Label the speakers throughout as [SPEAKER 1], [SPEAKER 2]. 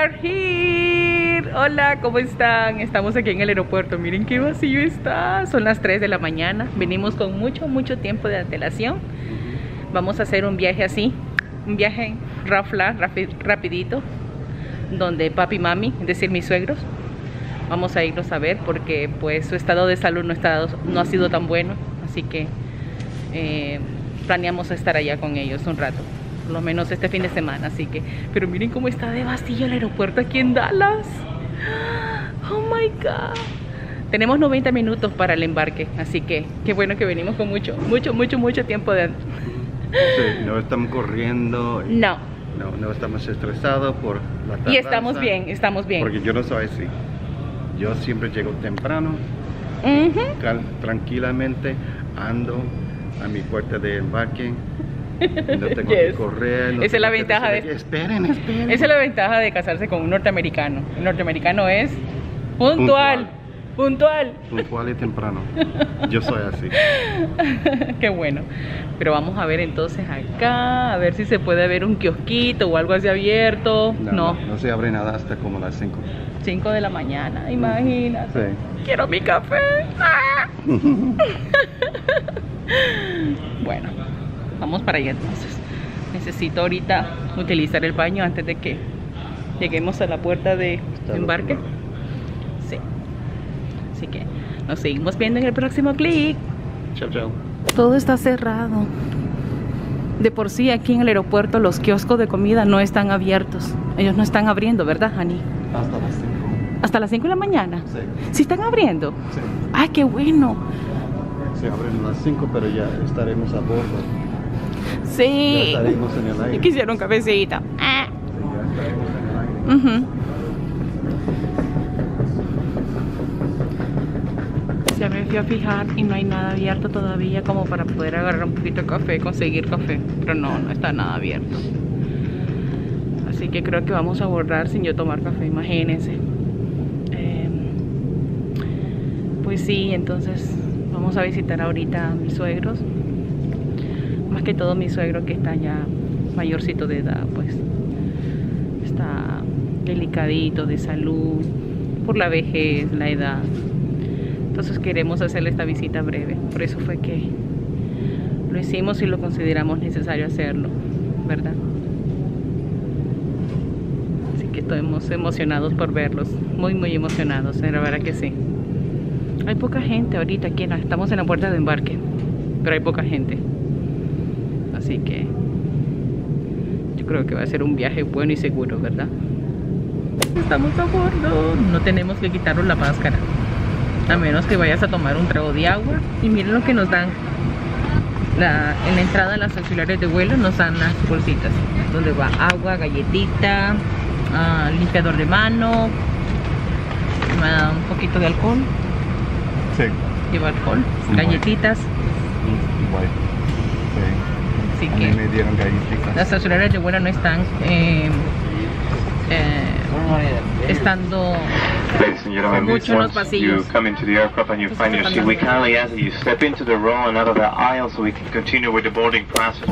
[SPEAKER 1] are. Hola, ¿cómo están? Estamos aquí en el aeropuerto. Miren qué vacío está. Son las 3 de la mañana. Venimos con mucho, mucho tiempo de antelación. Vamos a hacer un viaje así. Un viaje rafla, rapidito. Donde papi y mami, es decir, mis suegros, vamos a irlos a ver porque pues su estado de salud no, está, no ha sido tan bueno. Así que eh, planeamos estar allá con ellos un rato por lo menos este fin de semana, así que, pero miren cómo está de vacío el aeropuerto aquí en Dallas. Oh my God. Tenemos 90 minutos para el embarque, así que qué bueno que venimos con mucho, mucho, mucho, mucho tiempo de...
[SPEAKER 2] Sí, no estamos corriendo.
[SPEAKER 1] No.
[SPEAKER 2] No, no estamos estresados por la tardanza.
[SPEAKER 1] Y estamos bien, estamos bien.
[SPEAKER 2] Porque yo no soy así. Yo siempre llego temprano, tranquilamente ando a mi puerta de embarque no tengo que correr.
[SPEAKER 1] Esa es la ventaja de.
[SPEAKER 2] Esperen, esperen.
[SPEAKER 1] Esa es la ventaja de casarse con un norteamericano. El norteamericano es puntual. Puntual.
[SPEAKER 2] Puntual y temprano. Yo soy así.
[SPEAKER 1] Qué bueno. Pero vamos a ver entonces acá, a ver si se puede ver un kiosquito o algo así abierto.
[SPEAKER 2] No. No, se abre nada hasta como las 5.
[SPEAKER 1] 5 de la mañana, imagínate. Quiero mi café. bueno, vamos para allá entonces necesito ahorita utilizar el baño antes de que lleguemos a la puerta de embarque sí así que nos seguimos viendo en el próximo clic
[SPEAKER 2] chao chao
[SPEAKER 1] todo está cerrado de por sí aquí en el aeropuerto los kioscos de comida no están abiertos ellos no están abriendo ¿verdad Hani?
[SPEAKER 2] hasta las 5
[SPEAKER 1] ¿Hasta las 5 de la mañana?
[SPEAKER 2] Sí.
[SPEAKER 1] ¿Sí están abriendo?
[SPEAKER 2] Sí.
[SPEAKER 1] ¡Ay, qué bueno!
[SPEAKER 2] Se abren a las 5, pero ya estaremos a bordo.
[SPEAKER 1] Sí.
[SPEAKER 2] Ya estaremos en el aire.
[SPEAKER 1] Quisieron cabecita.
[SPEAKER 2] Sí, ya estaremos en el aire.
[SPEAKER 1] Se me fui a fijar y no hay nada abierto todavía como para poder agarrar un poquito de café, conseguir café. Pero no, no está nada abierto. Así que creo que vamos a borrar sin yo tomar café, imagínense. Eh, pues sí, entonces vamos a visitar ahorita a mis suegros más que todo mi suegro que está ya mayorcito de edad, pues está delicadito de salud, por la vejez, la edad. Entonces queremos hacerle esta visita breve. Por eso fue que lo hicimos y lo consideramos necesario hacerlo, ¿verdad? Así que estamos emocionados por verlos, muy muy emocionados, la verdad que sí. Hay poca gente ahorita aquí, estamos en la puerta de embarque, pero hay poca gente así que yo creo que va a ser un viaje bueno y seguro, ¿verdad? Estamos a bordo, no tenemos que quitarnos la máscara, a menos que vayas a tomar un trago de agua y miren lo que nos dan. La, en la entrada de las auxiliares de vuelo nos dan las bolsitas, donde va agua, galletita, uh, limpiador de mano, un poquito de alcohol.
[SPEAKER 2] Sí.
[SPEAKER 1] Lleva alcohol, galletitas.
[SPEAKER 2] Sí
[SPEAKER 1] así que
[SPEAKER 2] me dieron galletitas.
[SPEAKER 1] las de vuelo no están eh, eh, estando
[SPEAKER 3] Ladies and gentlemen,
[SPEAKER 1] mucho en los
[SPEAKER 3] once
[SPEAKER 1] pasillos.
[SPEAKER 3] you come into the aircraft and you find your seat, we kindly ask that you step into the row and out of the aisle so we can continue with the boarding process.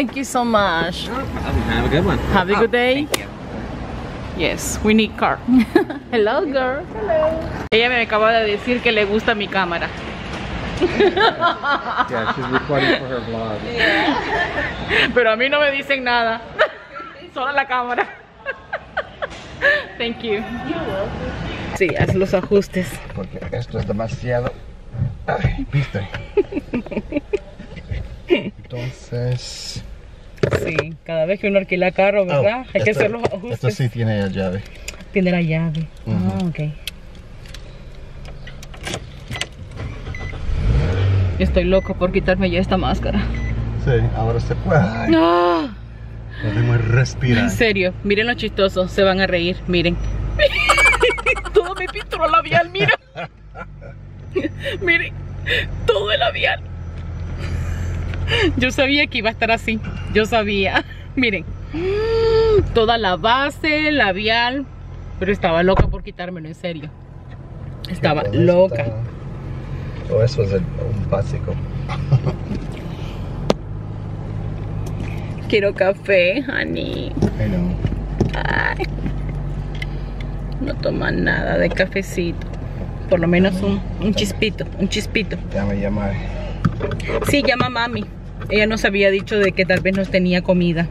[SPEAKER 1] Thank you so much.
[SPEAKER 4] Have a good one.
[SPEAKER 1] Have a good day. Yes, we need car. Hello, girl. Hello. Ella me acaba de decir que le gusta mi cámara.
[SPEAKER 4] Yeah, she's recording for her vlog.
[SPEAKER 1] Pero a mí no me dicen nada. Solo la cámara. Thank you. Sí, haz los ajustes.
[SPEAKER 2] Porque esto es demasiado. Ay, viste. Entonces.
[SPEAKER 1] Sí, cada vez que uno alquila carro, ¿verdad?
[SPEAKER 2] Oh,
[SPEAKER 1] Hay que hacer los ajustes.
[SPEAKER 2] Esto sí tiene la llave.
[SPEAKER 1] Tiene la llave. Ah,
[SPEAKER 2] Ujú.
[SPEAKER 1] ok. Estoy loco por quitarme ya esta máscara.
[SPEAKER 2] Sí, ahora se puede. Ay,
[SPEAKER 1] Ah,
[SPEAKER 2] podemos respirar.
[SPEAKER 1] en serio, miren lo chistoso, se van a reír, miren. todo me pintó el labial, mira. miren, todo el labial. Yo sabía que iba a estar así, yo sabía. Miren, toda la base, labial, pero estaba loca por quitármelo, en serio. Estaba loca.
[SPEAKER 2] Todo eso es el- un básico.
[SPEAKER 1] Quiero café, honey.
[SPEAKER 2] I know.
[SPEAKER 1] Ay. No toman nada de cafecito. Por lo menos un, un chispito, un chispito.
[SPEAKER 2] Ya me llama.
[SPEAKER 1] Sí, llama mami. Ella nos había dicho de que tal vez nos tenía comida.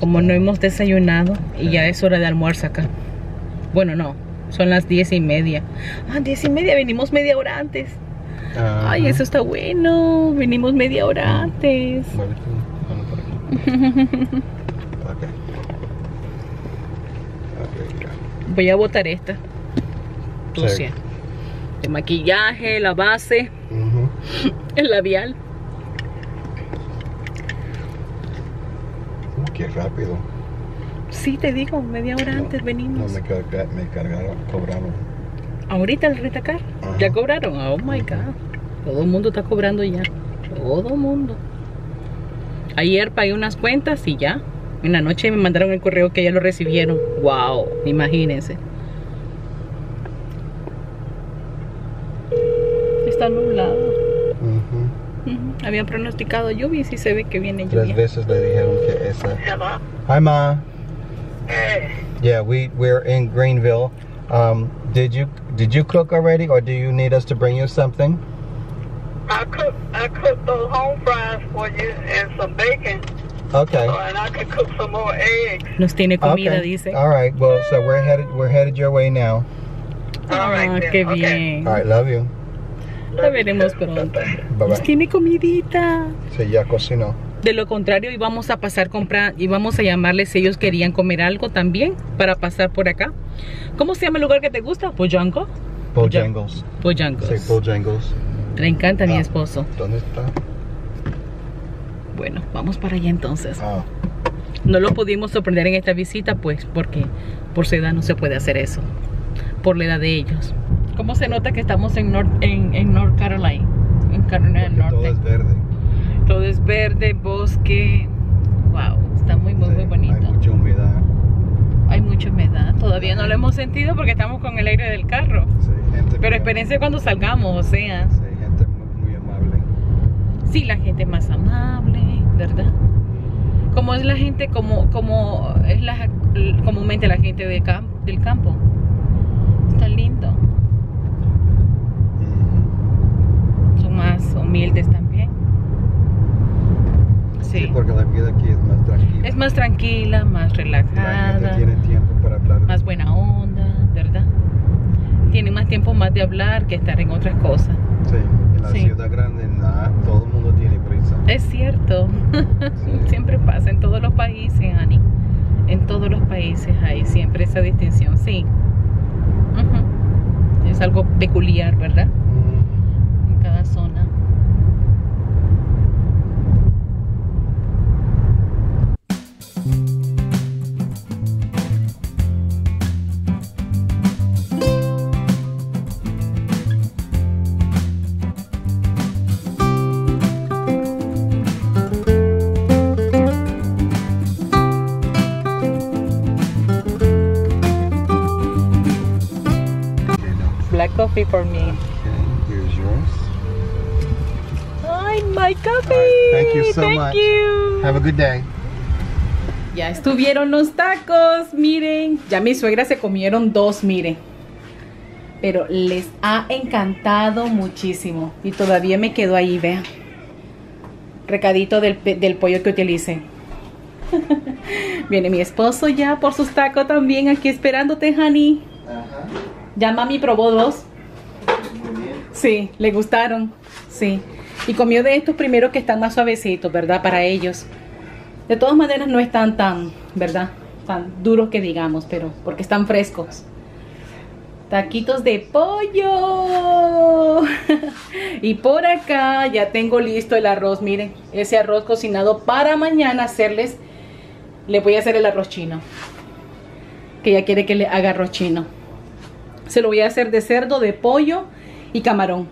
[SPEAKER 1] Como no hemos desayunado y ya es hora de almuerzo acá. Bueno, no, son las diez y media. Ah, diez y media, venimos media hora antes. Ay, eso está bueno. Venimos media hora antes.
[SPEAKER 2] Ok, mira.
[SPEAKER 1] Voy a botar esta. El maquillaje, la base, el labial.
[SPEAKER 2] Uh, Qué rápido.
[SPEAKER 1] Sí, te digo, media hora antes
[SPEAKER 2] No
[SPEAKER 1] venimos.
[SPEAKER 2] me, carga- me cargaron, cobraron.
[SPEAKER 1] Ahorita el retacar.
[SPEAKER 2] Ajá.
[SPEAKER 1] Ya cobraron. Oh my god. Todo el mundo está cobrando ya. Todo el mundo. Ayer pagué unas cuentas y ya. En la noche me mandaron el correo que ya lo recibieron. Wow, imagínense. Está nublado.
[SPEAKER 2] Ujú.
[SPEAKER 1] Ujú. Habían pronosticado lluvia y sí se ve que viene
[SPEAKER 2] Tres veces le dijeron que esa.
[SPEAKER 5] Hello.
[SPEAKER 2] Hi, Ma.
[SPEAKER 5] Hey,
[SPEAKER 2] Yeah, we we're in Greenville. Um, did you did you cook already, or do you need us to bring you something?
[SPEAKER 5] I cooked I cooked those home fries for you and some bacon,
[SPEAKER 2] Okay.
[SPEAKER 5] so, and I could cook some more eggs.
[SPEAKER 1] Nos tiene comida,
[SPEAKER 2] okay.
[SPEAKER 1] dice.
[SPEAKER 2] All right. Well, so we're headed we're headed your way now.
[SPEAKER 5] All right then,
[SPEAKER 1] qué
[SPEAKER 5] okay.
[SPEAKER 2] All right. Love you.
[SPEAKER 1] La veremos pronto.
[SPEAKER 2] Bye bye.
[SPEAKER 1] tiene comidita.
[SPEAKER 2] Sí, ya cocinó.
[SPEAKER 1] De lo contrario, íbamos a pasar comprar, íbamos a llamarles si ellos querían comer algo también para pasar por acá. ¿Cómo se llama el lugar que te gusta? Poyango.
[SPEAKER 2] Bojangles.
[SPEAKER 1] Pojangos.
[SPEAKER 2] Sí, Bojangles.
[SPEAKER 1] Le encanta a mi
[SPEAKER 2] Ah.
[SPEAKER 1] esposo.
[SPEAKER 2] ¿Dónde está?
[SPEAKER 1] Bueno, vamos para allá entonces.
[SPEAKER 2] Ah,
[SPEAKER 1] No lo pudimos sorprender en esta visita, pues, porque por su edad no se puede hacer eso. Por la edad de ellos. ¿Cómo se nota que estamos en North, en, en North Carolina? En Carolina del
[SPEAKER 2] porque todo
[SPEAKER 1] Norte.
[SPEAKER 2] es verde.
[SPEAKER 1] Todo es verde, bosque. Wow, está muy, muy,
[SPEAKER 2] Sí,
[SPEAKER 1] muy bonito.
[SPEAKER 2] Hay mucha humedad.
[SPEAKER 1] Hay mucha humedad. Todavía no lo hemos sentido porque estamos con el aire del carro.
[SPEAKER 2] Sí, gente
[SPEAKER 1] Pero espérense cuando salgamos, o sea.
[SPEAKER 2] Sí, gente muy, muy amable.
[SPEAKER 1] Sí, la gente es más amable, ¿verdad? Como es la gente, como, como es la, comúnmente la gente de del campo. Está lindo.
[SPEAKER 2] Ujú.
[SPEAKER 1] Son más humildes también.
[SPEAKER 2] Sí,
[SPEAKER 1] Sí.
[SPEAKER 2] porque la vida aquí es más tranquila.
[SPEAKER 1] Es más tranquila, más
[SPEAKER 2] La gente
[SPEAKER 1] relajada,
[SPEAKER 2] tiene tiempo para hablar.
[SPEAKER 1] más buena onda, ¿verdad? Tiene más tiempo más de hablar que estar en otras cosas.
[SPEAKER 2] Sí, en la
[SPEAKER 1] Sí.
[SPEAKER 2] ciudad grande nada, todo el mundo tiene prisa.
[SPEAKER 1] Es cierto. siempre pasa en todos los países, Ani. En todos los países hay siempre esa distinción, sí. Ujú. Es algo peculiar, ¿verdad? Black coffee for me.
[SPEAKER 2] Okay, here's yours.
[SPEAKER 1] Ay, my coffee.
[SPEAKER 2] Thank you so
[SPEAKER 1] Thank
[SPEAKER 2] much.
[SPEAKER 1] you.
[SPEAKER 2] Have a good day.
[SPEAKER 1] Ya estuvieron los tacos, miren. Ya mi suegra se comieron dos, miren. Pero les ha encantado muchísimo. Y todavía me quedó ahí, vean. Recadito del, del pollo que utilicé. Viene mi esposo ya por sus tacos también aquí esperándote, honey. Ya mami probó dos. Sí, le gustaron. Sí. Y comió de estos primeros que están más suavecitos, ¿verdad? Para ellos. De todas maneras no están tan, ¿verdad? Tan duros que digamos, pero porque están frescos. Taquitos de pollo. y por acá ya tengo listo el arroz. Miren, ese arroz cocinado para mañana hacerles. Le voy a hacer el arroz chino. Que ya quiere que le haga arroz chino. Se lo voy a hacer de cerdo, de pollo y camarón.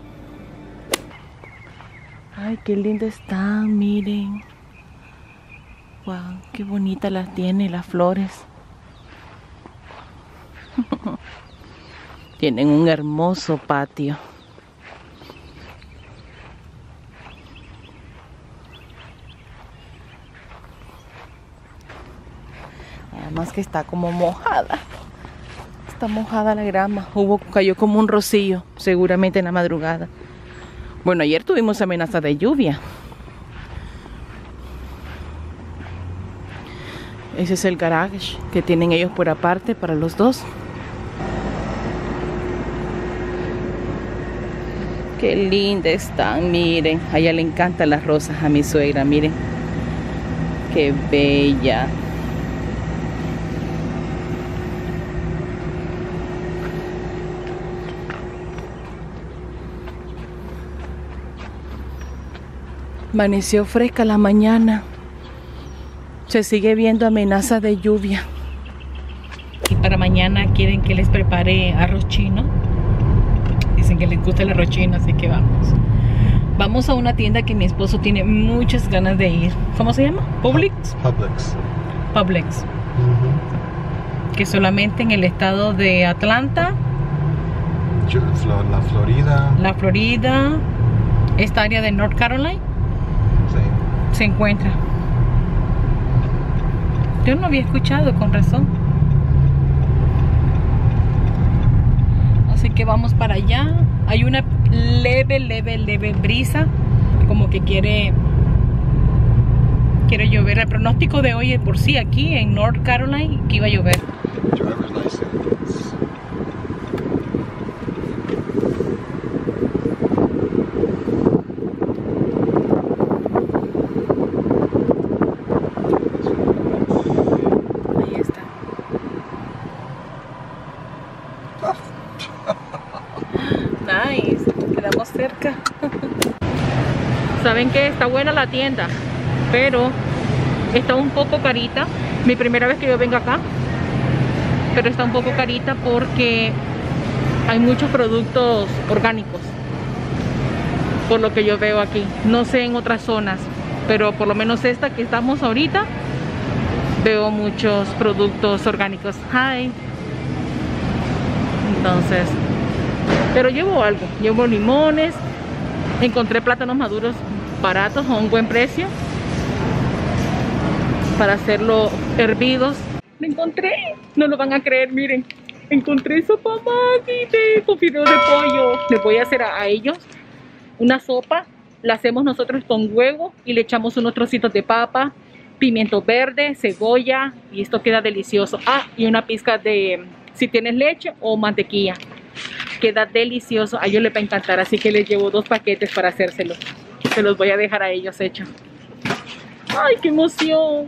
[SPEAKER 1] Ay, qué linda están, miren. Wow, qué bonita las tiene las flores. Tienen un hermoso patio. Además que está como mojada. Está mojada la grama. Hubo, cayó como un rocío, seguramente en la madrugada. Bueno, ayer tuvimos amenaza de lluvia. Ese es el garage que tienen ellos por aparte para los dos. Qué linda están, miren. A ella le encantan las rosas a mi suegra, miren. Qué bella. Amaneció fresca la mañana. Se sigue viendo amenaza de lluvia. Y para mañana quieren que les prepare arroz chino. Dicen que les gusta el arroz chino, así que vamos. Vamos a una tienda que mi esposo tiene muchas ganas de ir. ¿Cómo se llama? Publix.
[SPEAKER 2] Publix.
[SPEAKER 1] Publix. Que solamente en el estado de Atlanta,
[SPEAKER 2] La Florida.
[SPEAKER 1] la Florida, esta área de North Carolina. Se encuentra. Yo no había escuchado con razón. Así que vamos para allá. Hay una leve, leve, leve brisa. Como que quiere. Quiere llover. El pronóstico de hoy es por sí aquí en North Carolina que iba a llover. Ahí está. Nice. Quedamos cerca. Saben que está buena la tienda, pero está un poco carita. Mi primera vez que yo vengo acá, pero está un poco carita porque hay muchos productos orgánicos. Por lo que yo veo aquí. No sé en otras zonas, pero por lo menos esta que estamos ahorita veo muchos productos orgánicos. Hi. Entonces, pero llevo algo. Llevo limones. Encontré plátanos maduros baratos a un buen precio. Para hacerlo hervidos. Lo encontré. No lo van a creer, miren. Encontré sopa Maggi con fideos de pollo. Les voy a hacer a, a ellos una sopa. La hacemos nosotros con huevo y le echamos unos trocitos de papa, pimiento verde, cebolla y esto queda delicioso. Ah, y una pizca de, si tienes leche o mantequilla. Queda delicioso, a ellos les va a encantar, así que les llevo dos paquetes para hacérselo. Se los voy a dejar a ellos hechos. ¡Ay, qué emoción!